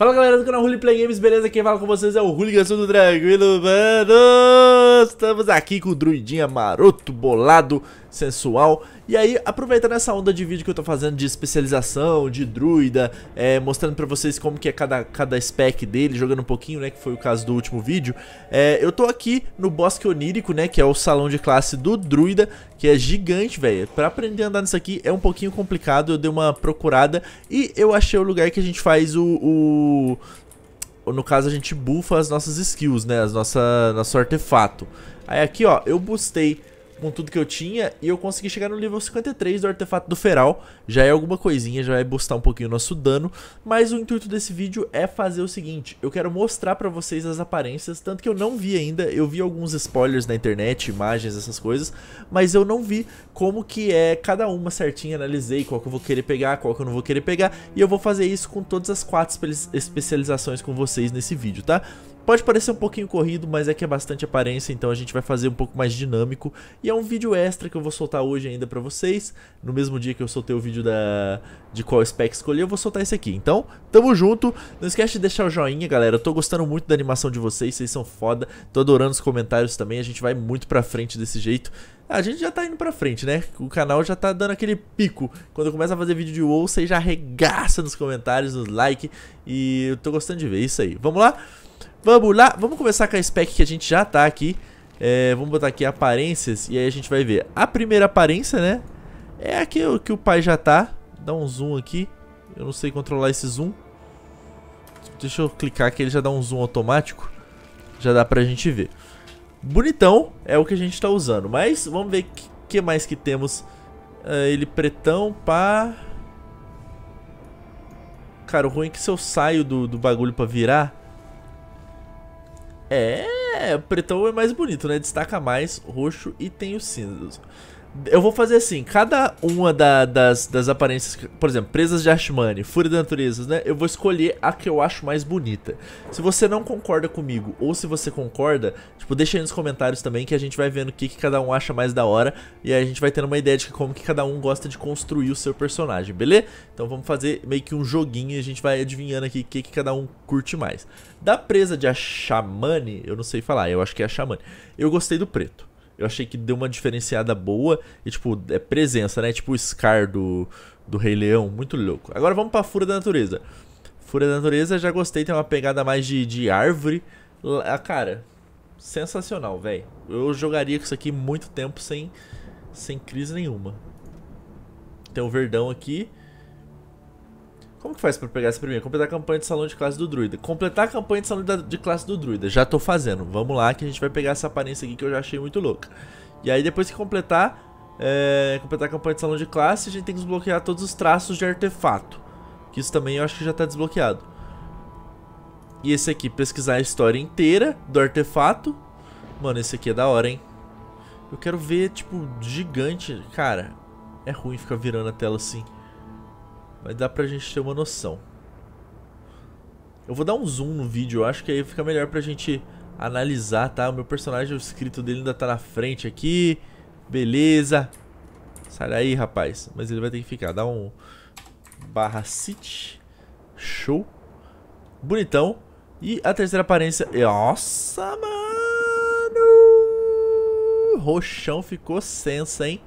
Fala galera do canal Play Games, beleza? Quem fala com vocês é o Hooligan, tudo tranquilo, mano? Estamos aqui com o druidinha maroto, bolado, sensual E aí, aproveitando essa onda de vídeo que eu tô fazendo de especialização, de druida é, Mostrando pra vocês como que é cada, cada spec dele, jogando um pouquinho, né, que foi o caso do último vídeo é, Eu tô aqui no Bosque Onírico, né, que é o salão de classe do druida Que é gigante, velho Pra aprender a andar nisso aqui é um pouquinho complicado, eu dei uma procurada E eu achei o lugar que a gente faz o, o no caso a gente buffa as nossas skills, né? As nossa, nosso artefato. Aí aqui, ó, eu boostei com tudo que eu tinha e eu consegui chegar no nível 53 do artefato do feral. Já é alguma coisinha, já vai boostar um pouquinho o nosso dano, mas o intuito desse vídeo é fazer o seguinte, eu quero mostrar pra vocês as aparências, tanto que eu não vi ainda, eu vi alguns spoilers na internet, imagens, essas coisas, mas eu não vi como que é cada uma certinha, analisei qual que eu vou querer pegar, qual que eu não vou querer pegar, e eu vou fazer isso com todas as quatro especializações com vocês nesse vídeo, tá? Pode parecer um pouquinho corrido, mas é que é bastante aparência, então a gente vai fazer um pouco mais dinâmico. E é um vídeo extra que eu vou soltar hoje ainda pra vocês. No mesmo dia que eu soltei o vídeo da, de qual spec escolher, eu vou soltar esse aqui. Então, tamo junto. Não esquece de deixar o joinha, galera. Eu tô gostando muito da animação de vocês, vocês são foda. Tô adorando os comentários também, a gente vai muito pra frente desse jeito. A gente já tá indo pra frente, né? O canal já tá dando aquele pico. Quando eu começo a fazer vídeo de WoW, você já arregaça nos comentários, nos like. E eu tô gostando de ver isso aí. Vamos lá? Vamos lá, vamos começar com a spec que a gente já tá aqui. É, Vamos botar aqui aparências e aí a gente vai ver. A primeira aparência, né, é aqui que o pai já tá. Dá um zoom aqui. Eu não sei controlar esse zoom. Deixa eu clicar aqui, ele já dá um zoom automático. Já dá pra gente ver. Bonitão é o que a gente tá usando Mas vamos ver o que, que, mais que temos. É, Ele pretão, pá. Cara, o ruim é que se eu saio do, do bagulho pra virar é, pretão é mais bonito, né? Destaca mais roxo e tem os cinzas. Eu vou fazer assim, cada uma da, das, das aparências, por exemplo, presas de Ashmani, Fúria da Natureza, né? Eu vou escolher a que eu acho mais bonita. Se você não concorda comigo, ou se você concorda, tipo, deixa aí nos comentários também que a gente vai vendo o que, que cada um acha mais da hora. E aí a gente vai tendo uma ideia de como que cada um gosta de construir o seu personagem, beleza? Então vamos fazer meio que um joguinho e a gente vai adivinhando aqui o que, que cada um curte mais. Da presa de Ashamani, eu não sei falar, eu acho que é Ashamani. Eu gostei do preto. Eu achei que deu uma diferenciada boa. E, tipo, é presença, né? Tipo o Scar do, do Rei Leão. Muito louco. Agora vamos pra Fúria da Natureza. Fúria da Natureza, já gostei. Tem uma pegada mais de, de árvore. Ah, cara, sensacional, velho. Eu jogaria com isso aqui muito tempo sem, sem crise nenhuma. Tem o verdão aqui. Como que faz pra pegar essa primeira? Completar a campanha de salão de classe do druida. Completar a campanha de salão de classe do druida. Já tô fazendo. Vamos lá que a gente vai pegar essa aparência aqui que eu já achei muito louca. E aí depois que completar, é, completar a campanha de salão de classe, a gente tem que desbloquear todos os traços de artefato. Que isso também eu acho que já tá desbloqueado. E esse aqui, pesquisar a história inteira do artefato. Mano, esse aqui é da hora, hein? Eu quero ver, tipo, gigante. Cara, é ruim ficar virando a tela assim. Mas dá pra gente ter uma noção. Eu vou dar um zoom no vídeo, acho que aí fica melhor pra gente analisar, tá? O meu personagem, o escrito dele ainda tá na frente aqui. Beleza. Sai daí, rapaz. Mas ele vai ter que ficar. Dá um barra sit. Show. Bonitão. E a terceira aparência... Nossa, mano! Roxão ficou sensa, hein?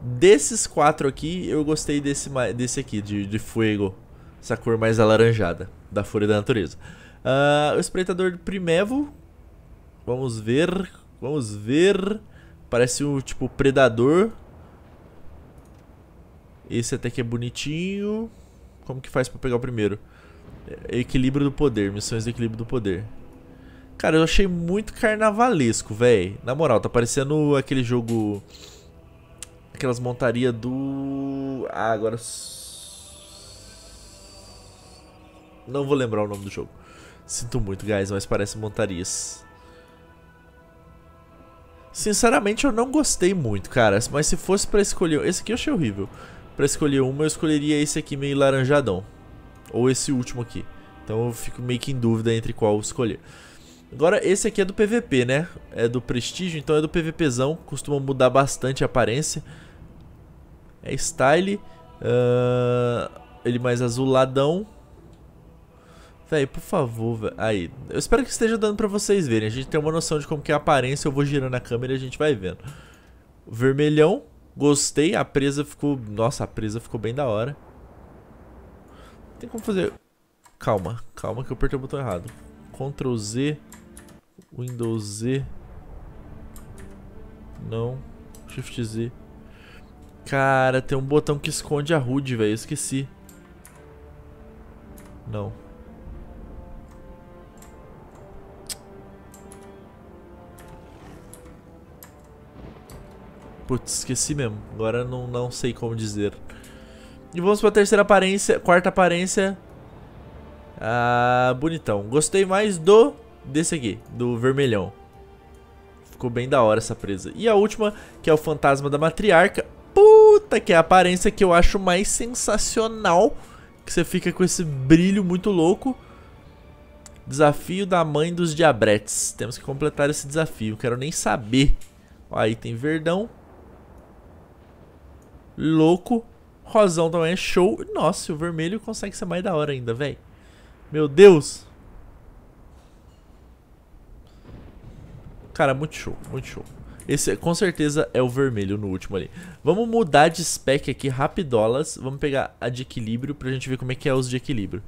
Desses quatro aqui, eu gostei desse, desse aqui, de, de Fuego. Essa cor mais alaranjada, da Fúria da Natureza. Uh, o Espreitador Primevo. Vamos ver. Vamos ver. Parece o tipo Predador. Esse até que é bonitinho. Como que faz pra pegar o primeiro? É, equilíbrio do poder, missões de equilíbrio do poder. Cara, eu achei muito carnavalesco, velho. Na moral, tá parecendo aquele jogo Aquelas montarias do... Ah, agora... Não vou lembrar o nome do jogo. Sinto muito, guys, mas parece montarias. Sinceramente, eu não gostei muito, cara. Mas se fosse pra escolher... Esse aqui eu achei horrível. Pra escolher uma, eu escolheria esse aqui meio laranjadão. Ou esse último aqui. Então eu fico meio que em dúvida entre qual escolher. Agora, esse aqui é do PVP, né? É do Prestígio, então é do PVPzão. Costuma mudar bastante a aparência. É style. Uh, ele mais azuladão. Véi, por favor, véio. Aí, eu espero que esteja dando pra vocês verem. A gente tem uma noção de como que é a aparência. Eu vou girando a câmera e a gente vai vendo. Vermelhão, gostei. A presa ficou... Nossa, a presa ficou bem da hora. Tem como fazer... Calma, calma que eu apertei o botão errado. Ctrl Z. Windows Z. Não. Shift Z. Cara, tem um botão que esconde a HUD, velho. Esqueci. Não. Putz, esqueci mesmo. Agora não, não sei como dizer. E vamos pra terceira aparência, quarta aparência. Ah, bonitão. Gostei mais do desse aqui, do vermelhão. Ficou bem da hora essa presa. E a última, que é o fantasma da matriarca. Que é a aparência que eu acho mais sensacional. Que você fica com esse brilho muito louco. Desafio da mãe dos diabretes. Temos que completar esse desafio. Quero nem saber. Ó, aí tem verdão louco. Rosão também é show. Nossa, o vermelho consegue ser mais da hora ainda, velho. Meu Deus. Cara, muito show, muito show. Esse com certeza é o vermelho no último ali. Vamos mudar de spec aqui rapidolas. Vamos pegar a de equilíbrio pra gente ver como é que é os de equilíbrio.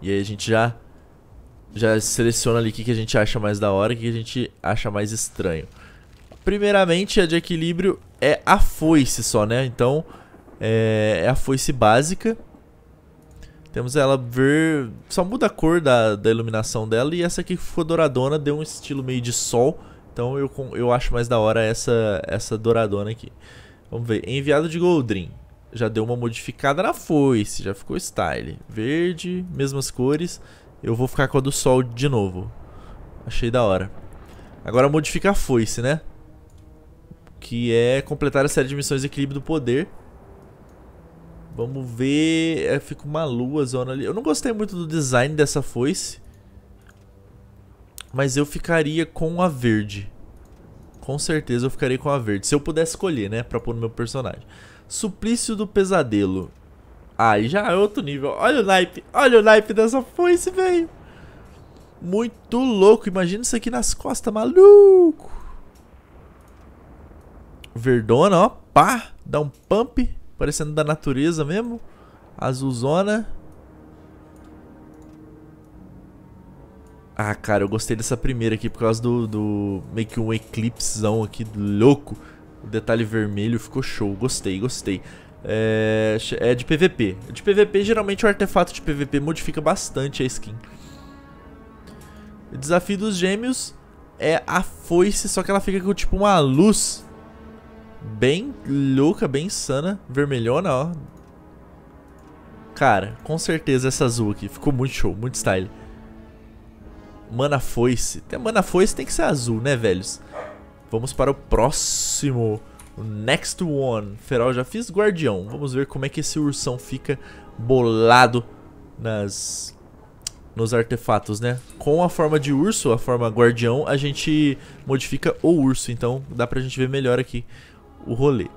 E aí a gente já já seleciona ali o que, que a gente acha mais da hora o que a gente acha mais estranho. Primeiramente, a de equilíbrio é a foice só, né? Então, é, é a foice básica. Temos ela ver... Só muda a cor da, da iluminação dela. E essa aqui que ficou douradona, deu um estilo meio de sol. Então eu, eu acho mais da hora essa, essa douradona aqui. Vamos ver. Enviado de Goldrin. Já deu uma modificada na foice. Já ficou style. Verde, mesmas cores. Eu vou ficar com a do sol de novo. Achei da hora. Agora modifica a foice, né? que é completar a série de missões de equilíbrio do poder. Vamos ver. É, fica uma lua zona ali. Eu não gostei muito do design dessa foice. Mas eu ficaria com a verde. Com certeza eu ficaria com a verde. Se eu pudesse escolher, né? Pra pôr no meu personagem. Suplício do Pesadelo. Aí ah, já é outro nível. Olha o naipe. Olha o naipe dessa foice, velho. Muito louco. Imagina isso aqui nas costas, maluco. Verdona, ó, pá, dá um pump, parecendo da natureza mesmo. Azulzona. Ah, cara, eu gostei dessa primeira aqui por causa do, do meio que um eclipsezão aqui, louco. O detalhe vermelho ficou show, gostei, gostei. É, é de PVP. De PVP, geralmente o artefato de PVP modifica bastante a skin. O desafio dos gêmeos é a foice, só que ela fica com tipo uma luz Bem louca, bem insana. Vermelhona, ó. Cara, com certeza essa azul aqui. Ficou muito show, muito style. Mana Foice. Até Mana Foice tem que ser azul, né, velhos? Vamos para o próximo. O next one. Feral, já fiz Guardião. Vamos ver como é que esse ursão fica bolado nas nos artefatos, né? Com a forma de urso, a forma guardião, a gente modifica o urso. Então dá pra gente ver melhor aqui o rolê.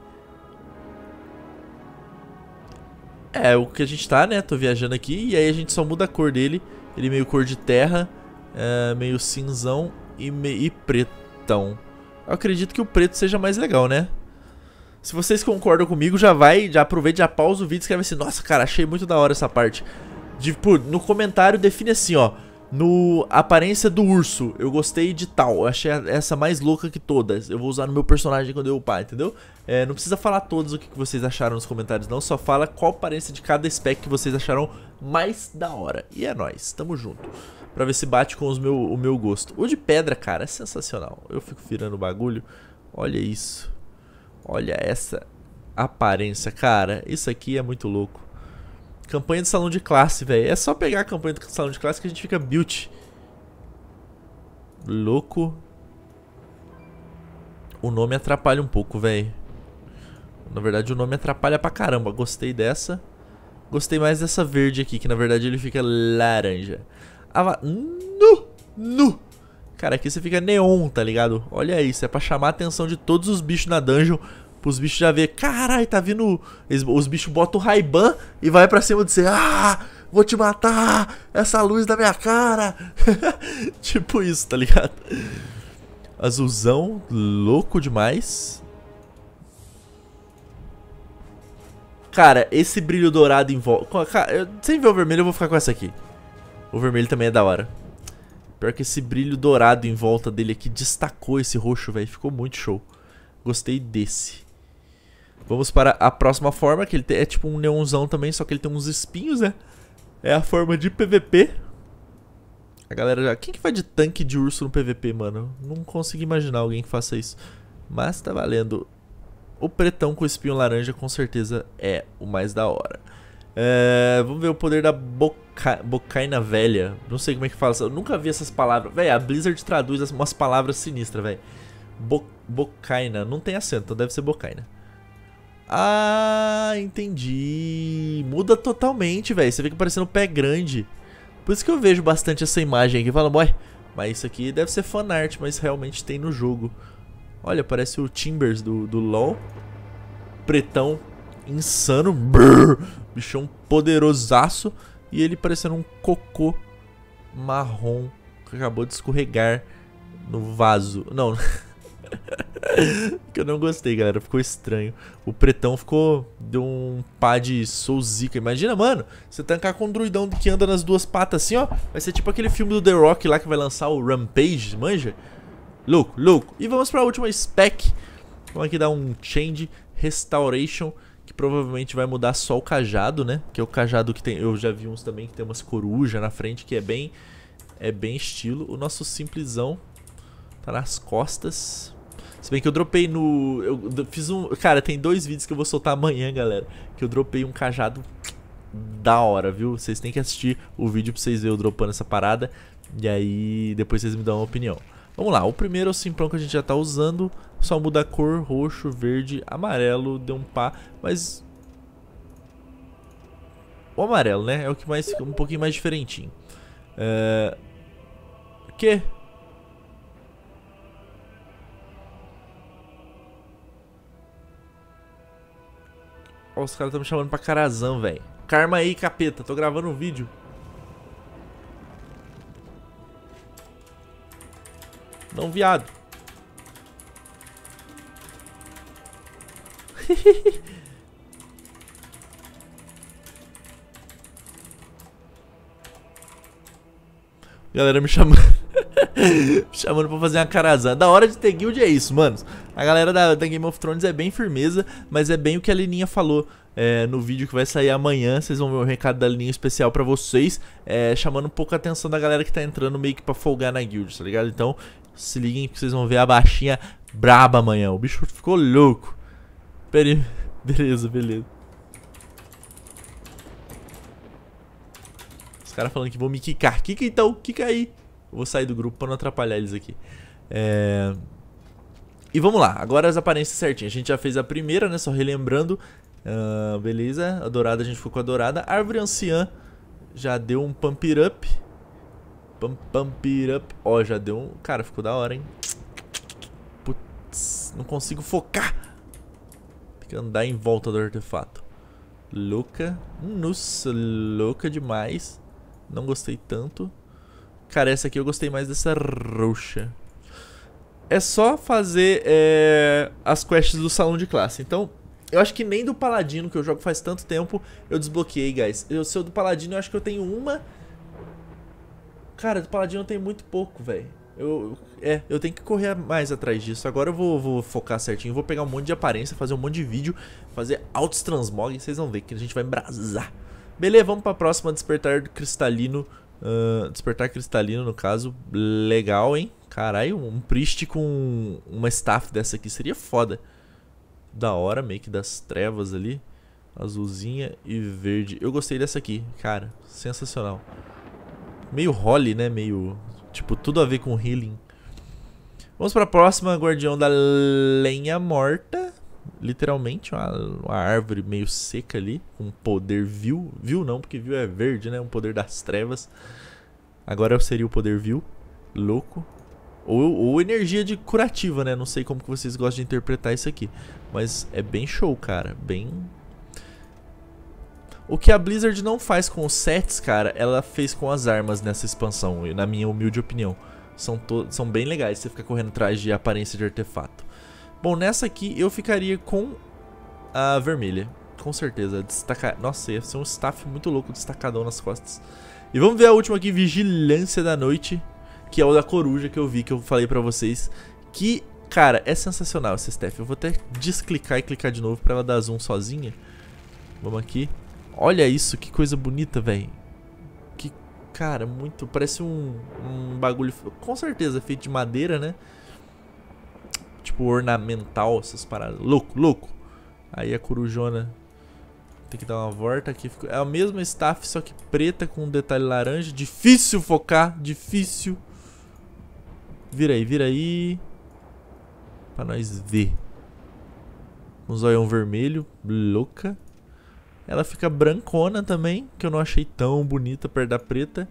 É, o que a gente tá, né? Tô viajando aqui e aí a gente só muda a cor dele. Ele meio cor de terra, é, meio cinzão e, me e pretão. Eu acredito que o preto seja mais legal, né? Se vocês concordam comigo, já vai, já aproveita, já pausa o vídeo e escreve assim, nossa, cara, achei muito da hora essa parte. Tipo, no comentário define assim, ó. No aparência do urso, eu gostei de tal. Eu achei essa mais louca que todas. Eu vou usar no meu personagem quando eu upar, entendeu? É, não precisa falar todos o que vocês acharam nos comentários, não. Só fala qual aparência de cada spec que vocês acharam mais da hora. E é nóis, tamo junto. Pra ver se bate com os meu, o meu gosto. O de pedra, cara, é sensacional. Eu fico virando o bagulho. Olha isso. Olha essa aparência, cara. Isso aqui é muito louco. Campanha de salão de classe, velho. É só pegar a campanha do salão de classe que a gente fica built. Louco. O nome atrapalha um pouco, velho. Na verdade, o nome atrapalha pra caramba. Gostei dessa. Gostei mais dessa verde aqui, que na verdade ele fica laranja. Ava... Nu! Nu! Cara, aqui você fica neon, tá ligado? Olha isso, é pra chamar a atenção de todos os bichos na dungeon Pros bichos já ver, carai, tá vindo. Os bichos botam o Raiban e vai pra cima de você. Ah! vou te matar, essa luz da minha cara. tipo isso, tá ligado? Azulzão, louco demais. Cara, esse brilho dourado em volta... Sem ver o vermelho, eu vou ficar com essa aqui. O vermelho também é da hora. Pior que esse brilho dourado em volta dele aqui destacou esse roxo, velho. Ficou muito show. Gostei desse. Vamos para a próxima forma, que ele é tipo um neonzão também, só que ele tem uns espinhos, né? É a forma de PVP. A galera já... Quem que vai de tanque de urso no PVP, mano? Não consigo imaginar alguém que faça isso. Mas tá valendo. O pretão com espinho laranja com certeza é o mais da hora. É, vamos ver o poder da boca, bocaina velha. Não sei como é que fala. Eu nunca vi essas palavras. Véi, a Blizzard traduz umas palavras sinistras, velho. Bo, bocaina. Não tem acento, então deve ser bocaina. Ah, entendi. Muda totalmente, velho. Você que parecendo pé grande. Por isso que eu vejo bastante essa imagem aqui. Fala, boy, mas isso aqui deve ser fanart, mas realmente tem no jogo. Olha, parece o Timbers do, do LoL. Pretão insano. Brrr, bichão poderosaço. E ele parecendo um cocô marrom que acabou de escorregar no vaso. Não. que eu não gostei, galera. Ficou estranho. O pretão ficou. Deu um pá de souzica. Imagina, mano. Você tancar com um druidão que anda nas duas patas assim, ó. Vai ser tipo aquele filme do The Rock lá que vai lançar o Rampage, manja? Louco, louco. E vamos para a última spec. Vamos aqui dar um change restoration, que provavelmente vai mudar só o cajado, né? Que é o cajado que tem, eu já vi uns também que tem umas corujas na frente, que é bem é bem estilo. O nosso simplesão tá nas costas. Se bem que eu dropei no eu fiz um, cara, tem dois vídeos que eu vou soltar amanhã, galera, que eu dropei um cajado da hora, viu? Vocês têm que assistir o vídeo pra vocês verem eu dropando essa parada. E aí depois vocês me dão uma opinião. Vamos lá, o primeiro é o simplão que a gente já tá usando, só muda a cor, roxo, verde, amarelo, deu um pá, mas... O amarelo, né? É o que mais um pouquinho mais diferentinho. É... Que? Os caras estão me chamando pra carazão, velho. Karma aí, capeta. Tô gravando um vídeo. Não, viado. Galera me chamando. chamando pra fazer uma carazana. Da hora de ter guild é isso, manos. A galera da, da, Game of Thrones é bem firmeza, mas é bem o que a Lininha falou é, no vídeo que vai sair amanhã. Vocês vão ver um recado da Lininha especial pra vocês, é, chamando um pouco a atenção da galera que tá entrando meio que pra folgar na guild, tá ligado? Então, se liguem que vocês vão ver a baixinha braba amanhã. O bicho ficou louco. Pera Beleza, beleza. Os caras falando que vão me quicar. Kika então, kika aí. Eu vou sair do grupo pra não atrapalhar eles aqui. É... E vamos lá, agora as aparências certinhas. A gente já fez a primeira, né? Só relembrando. Uh, beleza, a dourada a gente ficou com a dourada. árvore anciã já deu um pump it up. Pump, pump it up. Ó, já deu um... Cara, ficou da hora, hein? Putz, não consigo focar. Tem que andar em volta do artefato. Louca. Nossa, louca demais. Não gostei tanto. Cara, essa aqui eu gostei mais dessa roxa. É só fazer é, as quests do salão de classe. Então, eu acho que nem do Paladino, que eu jogo faz tanto tempo, eu desbloqueei, guys. Eu sou do Paladino, eu acho que eu tenho uma Cara, do Paladino tem muito pouco, velho. Eu, é, eu tenho que correr mais atrás disso. Agora eu vou, vou, focar certinho. Vou pegar um monte de aparência, fazer um monte de vídeo, fazer altos transmog. Vocês vão ver que a gente vai embrasar. Beleza, vamos pra próxima. Despertar cristalino. Uh, despertar cristalino, no caso. Legal, hein? Caralho, um priest com uma staff dessa aqui seria foda. Da hora, meio que das trevas ali. Azulzinha e verde. Eu gostei dessa aqui, cara. Sensacional meio holly, né? Meio, tipo, tudo a ver com healing. Vamos para a próxima, Guardião da Lenha Morta. Literalmente, uma, uma, árvore meio seca ali, com poder vil. Vil não, porque vil é verde, né? Um poder das trevas. Agora seria o poder vil. Louco. Ou, ou energia de curativa, né? Não sei como que vocês gostam de interpretar isso aqui. Mas é bem show, cara. Bem O que a Blizzard não faz com os sets, cara, ela fez com as armas nessa expansão, na minha humilde opinião. São, são bem legais, você fica correndo atrás de aparência de artefato. Bom, nessa aqui eu ficaria com a vermelha. Com certeza, destacar. Nossa, ia ser um staff muito louco destacadão nas costas. E vamos ver a última aqui, Vigilância da Noite, que é o da coruja que eu vi, que eu falei pra vocês. Que, cara, é sensacional essa staff. Eu vou até desclicar e clicar de novo pra ela dar zoom sozinha. Vamos aqui. Olha isso, que coisa bonita, velho. Que, cara, muito... Parece um, um bagulho... Com certeza feito de madeira, né? Tipo, ornamental, essas paradas. Louco, louco. Aí a corujona tem que dar uma volta aqui. É a mesma staff, só que preta com um detalhe laranja. Difícil focar, difícil. Vira aí, vira aí. Pra nós ver. Um zoião vermelho, louca. Ela fica brancona também, que eu não achei tão bonita perto da preta.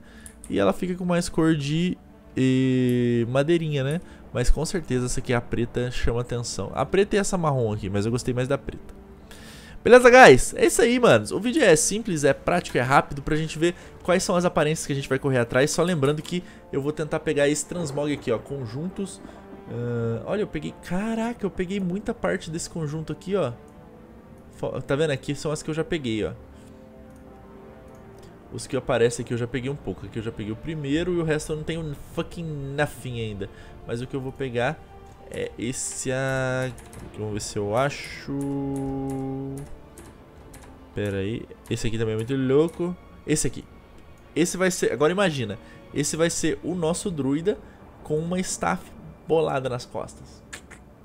E ela fica com mais cor de e... madeirinha, né? Mas com certeza essa aqui, a preta, chama atenção. A preta e essa marrom aqui, mas eu gostei mais da preta. Beleza, guys? É isso aí, mano. O vídeo é simples, é prático, é rápido pra gente ver quais são as aparências que a gente vai correr atrás. Só lembrando que eu vou tentar pegar esse transmog aqui, ó, conjuntos. Uh, olha, eu peguei... Caraca, eu peguei muita parte desse conjunto aqui, ó. Tá vendo? Aqui são as que eu já peguei, ó. Os que aparecem aqui eu já peguei um pouco. Aqui eu já peguei o primeiro e o resto eu não tenho fucking nothing ainda. Mas o que eu vou pegar é esse aqui. Vamos ver se eu acho... Pera aí. Esse aqui também é muito louco. Esse aqui. Esse vai ser... Agora imagina. Esse vai ser o nosso druida com uma staff bolada nas costas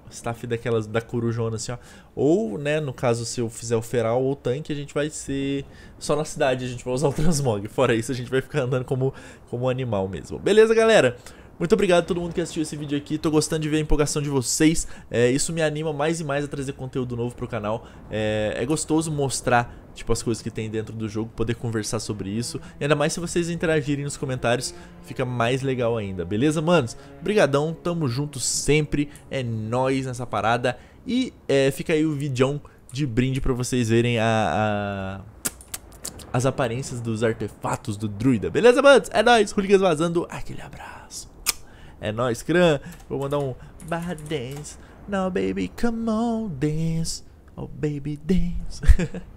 staff daquelas da corujona assim, ó. Ou, né, no caso se eu fizer o feral ou o tanque, a gente vai ser só na cidade, a gente vai usar o transmog. Fora isso, a gente vai ficar andando como como animal mesmo. Beleza, galera? Muito obrigado a todo mundo que assistiu esse vídeo aqui, tô gostando de ver a empolgação de vocês, é, isso me anima mais e mais a trazer conteúdo novo pro canal, é, é gostoso mostrar tipo as coisas que tem dentro do jogo, poder conversar sobre isso, e ainda mais se vocês interagirem nos comentários, fica mais legal ainda, beleza, manos? Brigadão, tamo junto sempre, é nóis nessa parada, e é, fica aí o vídeo de brinde pra vocês verem a... a as aparências dos artefatos do druida. Beleza, manos? É nóis, Hooligans vazando. Aquele abraço. É nóis, Kran. Vou mandar um bad dance. Now, baby, come on, dance. Oh, baby, dance.